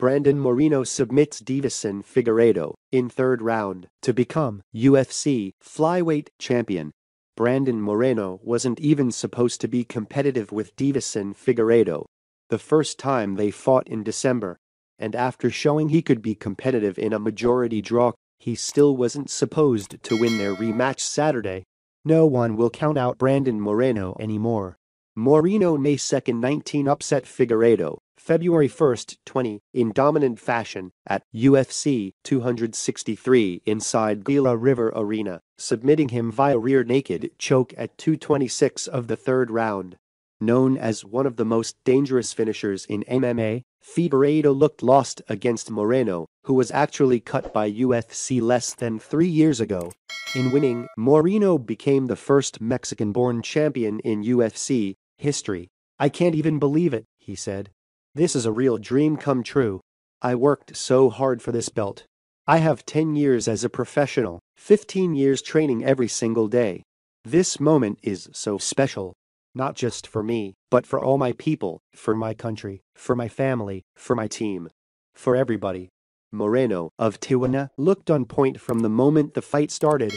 Brandon Moreno submits Deiveson Figueiredo in third round to become UFC flyweight champion. Brandon Moreno wasn't even supposed to be competitive with Deiveson Figueiredo. The first time they fought in December, and after showing he could be competitive in a majority draw, he still wasn't supposed to win their rematch Saturday. No one will count out Brandon Moreno anymore. Moreno May 2, 19 upset Figueiredo, February 1, 20, in dominant fashion at UFC 263 inside Gila River Arena, submitting him via rear naked choke at 226 of the third round. Known as one of the most dangerous finishers in MMA, Figueiredo looked lost against Moreno, who was actually cut by UFC less than three years ago. In winning, Moreno became the first Mexican-born champion in UFC history. I can't even believe it, he said. This is a real dream come true. I worked so hard for this belt. I have 10 years as a professional, 15 years training every single day. This moment is so special. Not just for me, but for all my people, for my country, for my family, for my team, for everybody. Moreno of Tijuana looked on point from the moment the fight started.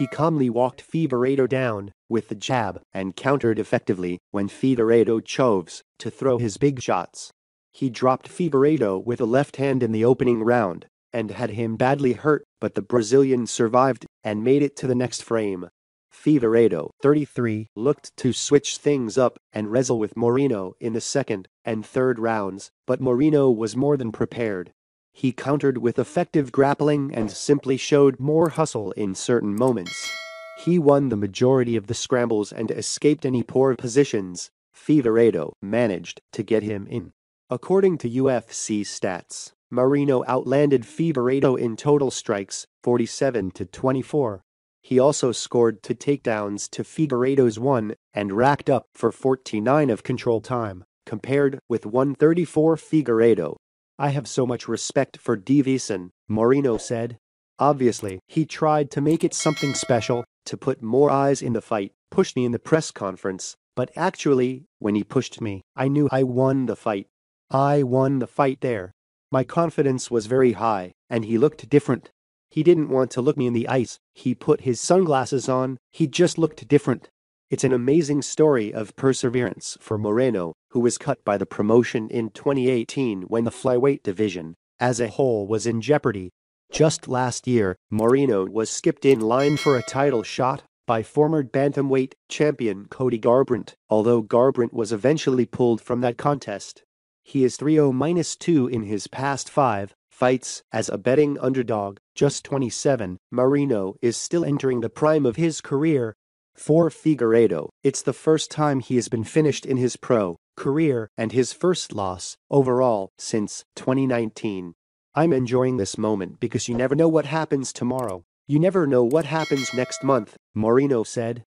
He calmly walked Figueiredo down with the jab and countered effectively when Figueiredo chose to throw his big shots. He dropped Figueiredo with a left hand in the opening round and had him badly hurt, but the Brazilian survived and made it to the next frame. Figueiredo, 33, looked to switch things up and wrestle with Moreno in the second and third rounds, but Moreno was more than prepared. He countered with effective grappling and simply showed more hustle in certain moments. He won the majority of the scrambles and escaped any poor positions. Figueiredo managed to get him in. According to UFC stats, Moreno outlanded Figueiredo in total strikes, 47 to 24. He also scored two takedowns to Figueiredo's one and racked up for 49 of control time, compared with 134 Figueiredo. I have so much respect for Deiveson, Moreno said. Obviously, he tried to make it something special, to put more eyes in the fight, pushed me in the press conference, but actually, when he pushed me, I knew I won the fight. I won the fight there. My confidence was very high, and he looked different. He didn't want to look me in the ice. He put his sunglasses on. He just looked different. It's an amazing story of perseverance for Moreno, who was cut by the promotion in 2018 when the flyweight division, as a whole, was in jeopardy. Just last year, Moreno was skipped in line for a title shot by former bantamweight champion Cody Garbrandt, although Garbrandt was eventually pulled from that contest. He is 3-0-2 in his past five fights as a betting underdog, just 27. Moreno is still entering the prime of his career. For Figueiredo, it's the first time he has been finished in his pro career and his first loss overall since 2019. I'm enjoying this moment because you never know what happens tomorrow. You never know what happens next month, Moreno said.